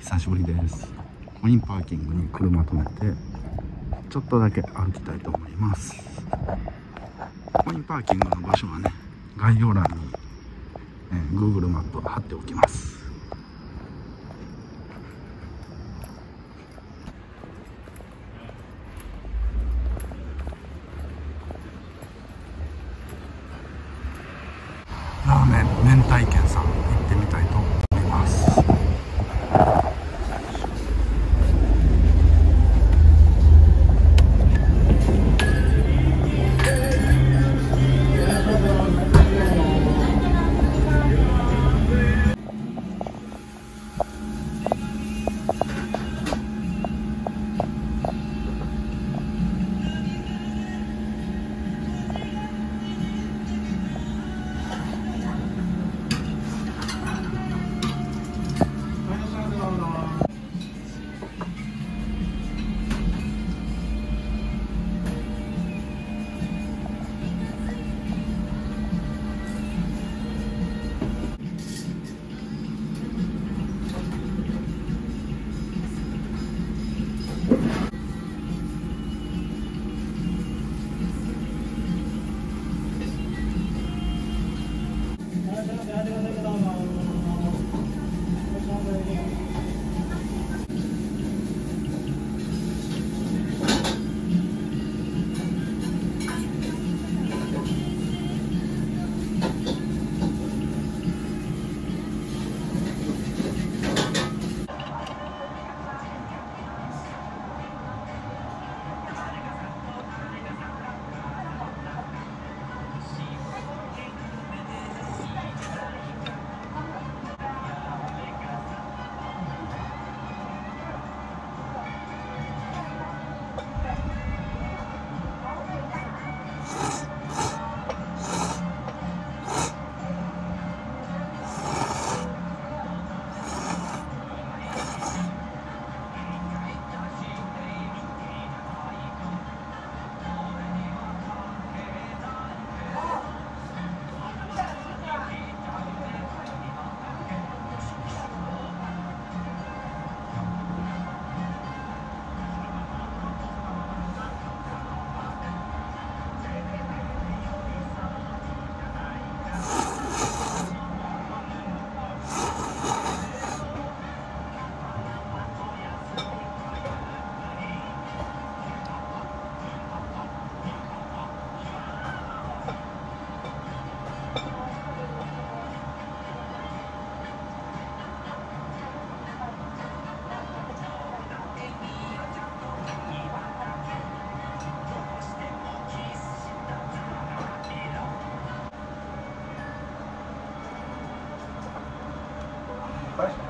久しぶりです。コインパーキングに車止めてちょっとだけ歩きたいと思います。コインパーキングの場所はね概要欄に、えー、Google マップ貼っておきます。ラーメン明太軒さん行ってみたいと question.